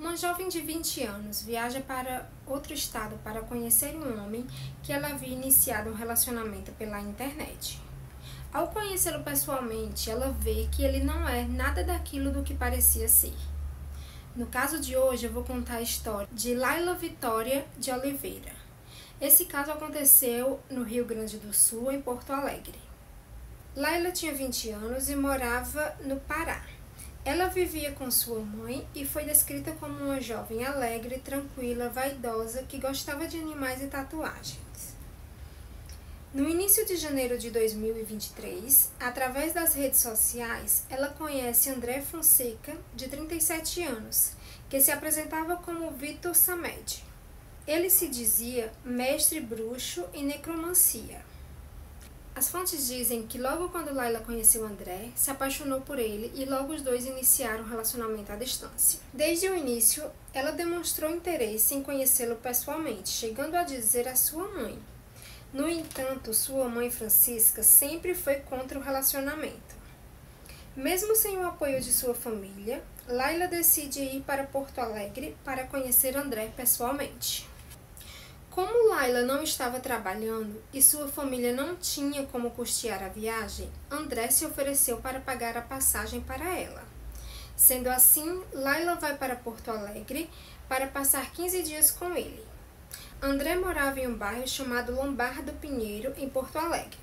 Uma jovem de 20 anos viaja para outro estado para conhecer um homem que ela havia iniciado um relacionamento pela internet. Ao conhecê-lo pessoalmente, ela vê que ele não é nada daquilo do que parecia ser. No caso de hoje, eu vou contar a história de Laila Vitória de Oliveira. Esse caso aconteceu no Rio Grande do Sul, em Porto Alegre. Laila tinha 20 anos e morava no Pará. Ela vivia com sua mãe e foi descrita como uma jovem alegre, tranquila, vaidosa, que gostava de animais e tatuagens. No início de janeiro de 2023, através das redes sociais, ela conhece André Fonseca, de 37 anos, que se apresentava como Vitor Samed. Ele se dizia mestre bruxo em necromancia. As fontes dizem que logo quando Laila conheceu André, se apaixonou por ele e logo os dois iniciaram um relacionamento à distância. Desde o início, ela demonstrou interesse em conhecê-lo pessoalmente, chegando a dizer à sua mãe no entanto, sua mãe Francisca sempre foi contra o relacionamento. Mesmo sem o apoio de sua família, Laila decide ir para Porto Alegre para conhecer André pessoalmente. Como Laila não estava trabalhando e sua família não tinha como custear a viagem, André se ofereceu para pagar a passagem para ela. Sendo assim, Laila vai para Porto Alegre para passar 15 dias com ele. André morava em um bairro chamado Lombardo Pinheiro, em Porto Alegre.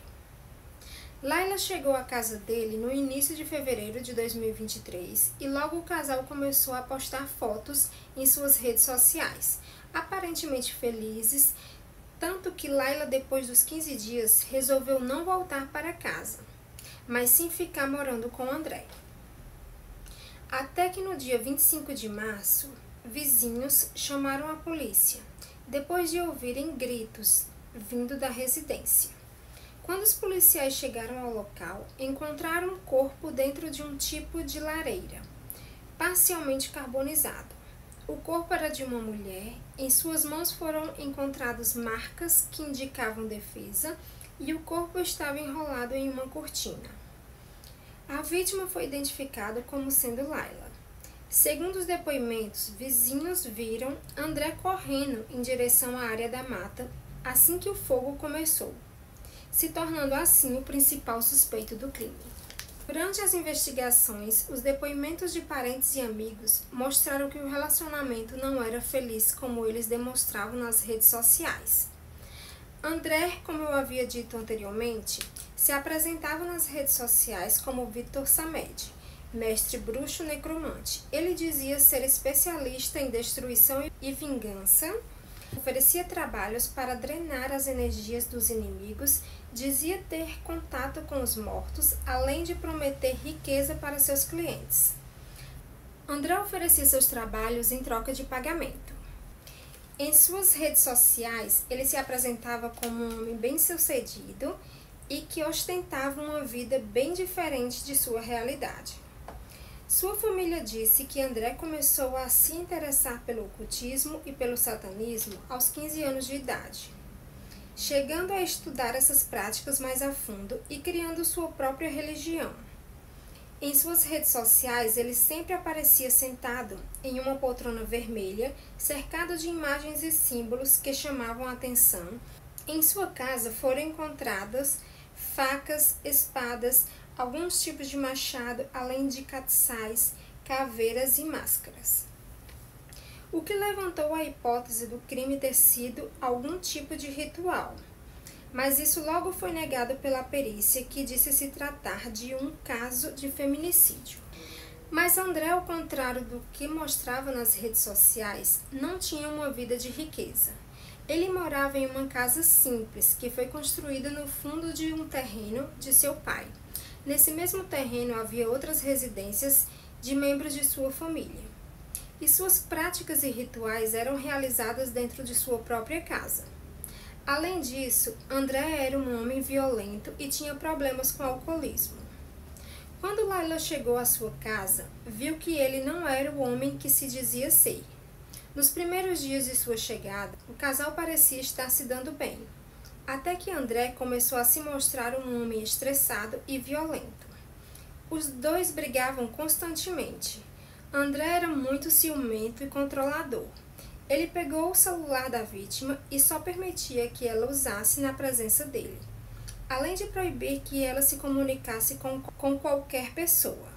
Laila chegou à casa dele no início de fevereiro de 2023 e logo o casal começou a postar fotos em suas redes sociais, aparentemente felizes, tanto que Laila, depois dos 15 dias, resolveu não voltar para casa, mas sim ficar morando com André. Até que no dia 25 de março, vizinhos chamaram a polícia depois de ouvirem gritos vindo da residência. Quando os policiais chegaram ao local, encontraram um corpo dentro de um tipo de lareira, parcialmente carbonizado. O corpo era de uma mulher, em suas mãos foram encontradas marcas que indicavam defesa e o corpo estava enrolado em uma cortina. A vítima foi identificada como sendo Laila. Segundo os depoimentos, vizinhos viram André correndo em direção à área da mata assim que o fogo começou, se tornando assim o principal suspeito do crime. Durante as investigações, os depoimentos de parentes e amigos mostraram que o relacionamento não era feliz como eles demonstravam nas redes sociais. André, como eu havia dito anteriormente, se apresentava nas redes sociais como Vitor Samed mestre bruxo necromante. Ele dizia ser especialista em destruição e vingança, oferecia trabalhos para drenar as energias dos inimigos, dizia ter contato com os mortos, além de prometer riqueza para seus clientes. André oferecia seus trabalhos em troca de pagamento. Em suas redes sociais, ele se apresentava como um homem bem-sucedido e que ostentava uma vida bem diferente de sua realidade. Sua família disse que André começou a se interessar pelo ocultismo e pelo satanismo aos 15 anos de idade, chegando a estudar essas práticas mais a fundo e criando sua própria religião. Em suas redes sociais, ele sempre aparecia sentado em uma poltrona vermelha, cercado de imagens e símbolos que chamavam a atenção. Em sua casa foram encontradas facas, espadas, alguns tipos de machado, além de catsais, caveiras e máscaras. O que levantou a hipótese do crime ter sido algum tipo de ritual. Mas isso logo foi negado pela perícia, que disse se tratar de um caso de feminicídio. Mas André, ao contrário do que mostrava nas redes sociais, não tinha uma vida de riqueza. Ele morava em uma casa simples que foi construída no fundo de um terreno de seu pai. Nesse mesmo terreno havia outras residências de membros de sua família. E suas práticas e rituais eram realizadas dentro de sua própria casa. Além disso, André era um homem violento e tinha problemas com alcoolismo. Quando Laila chegou à sua casa, viu que ele não era o homem que se dizia ser. Nos primeiros dias de sua chegada, o casal parecia estar se dando bem até que André começou a se mostrar um homem estressado e violento. Os dois brigavam constantemente. André era muito ciumento e controlador. Ele pegou o celular da vítima e só permitia que ela usasse na presença dele, além de proibir que ela se comunicasse com, com qualquer pessoa.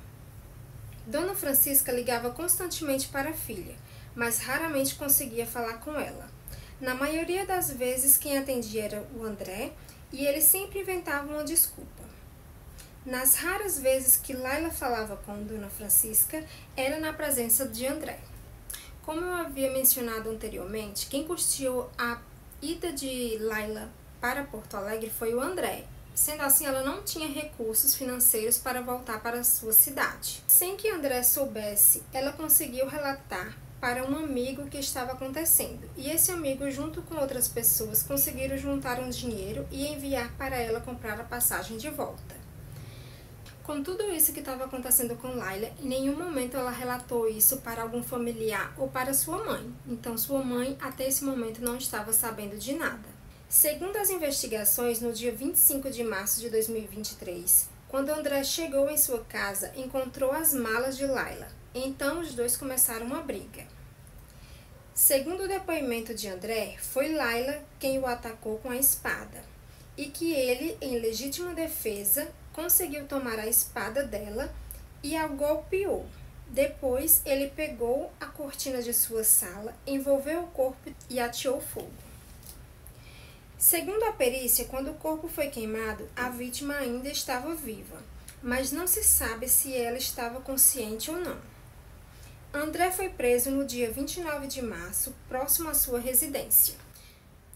Dona Francisca ligava constantemente para a filha, mas raramente conseguia falar com ela. Na maioria das vezes, quem atendia era o André e ele sempre inventava uma desculpa. Nas raras vezes que Laila falava com Dona Francisca, era na presença de André. Como eu havia mencionado anteriormente, quem custeou a ida de Laila para Porto Alegre foi o André. Sendo assim, ela não tinha recursos financeiros para voltar para sua cidade. Sem que André soubesse, ela conseguiu relatar para um amigo que estava acontecendo. E esse amigo, junto com outras pessoas, conseguiram juntar um dinheiro e enviar para ela comprar a passagem de volta. Com tudo isso que estava acontecendo com Laila, em nenhum momento ela relatou isso para algum familiar ou para sua mãe. Então, sua mãe, até esse momento, não estava sabendo de nada. Segundo as investigações, no dia 25 de março de 2023, quando André chegou em sua casa, encontrou as malas de Laila. Então, os dois começaram uma briga. Segundo o depoimento de André, foi Laila quem o atacou com a espada e que ele, em legítima defesa, conseguiu tomar a espada dela e a golpeou. Depois, ele pegou a cortina de sua sala, envolveu o corpo e ateou fogo. Segundo a perícia, quando o corpo foi queimado, a vítima ainda estava viva, mas não se sabe se ela estava consciente ou não. André foi preso no dia 29 de março, próximo à sua residência.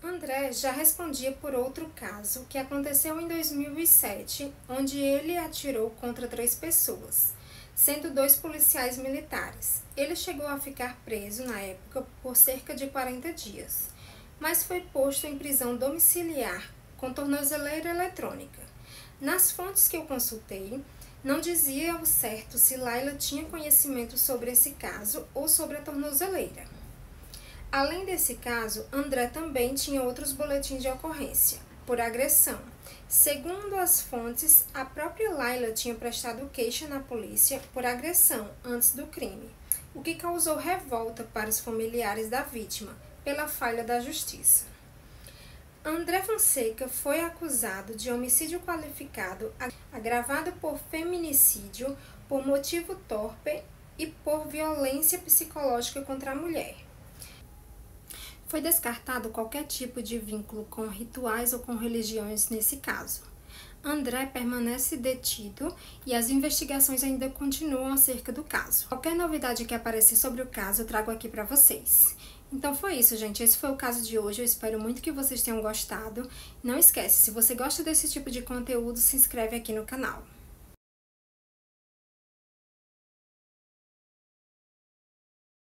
André já respondia por outro caso que aconteceu em 2007, onde ele atirou contra três pessoas, sendo dois policiais militares. Ele chegou a ficar preso na época por cerca de 40 dias, mas foi posto em prisão domiciliar com tornozeleira eletrônica. Nas fontes que eu consultei, não dizia ao certo se Laila tinha conhecimento sobre esse caso ou sobre a tornozeleira. Além desse caso, André também tinha outros boletins de ocorrência por agressão. Segundo as fontes, a própria Laila tinha prestado queixa na polícia por agressão antes do crime, o que causou revolta para os familiares da vítima pela falha da justiça. André Fonseca foi acusado de homicídio qualificado agravado por feminicídio por motivo torpe e por violência psicológica contra a mulher. Foi descartado qualquer tipo de vínculo com rituais ou com religiões nesse caso. André permanece detido e as investigações ainda continuam acerca do caso. Qualquer novidade que aparecer sobre o caso, eu trago aqui para vocês. Então foi isso, gente. Esse foi o caso de hoje. Eu espero muito que vocês tenham gostado. Não esquece, se você gosta desse tipo de conteúdo, se inscreve aqui no canal.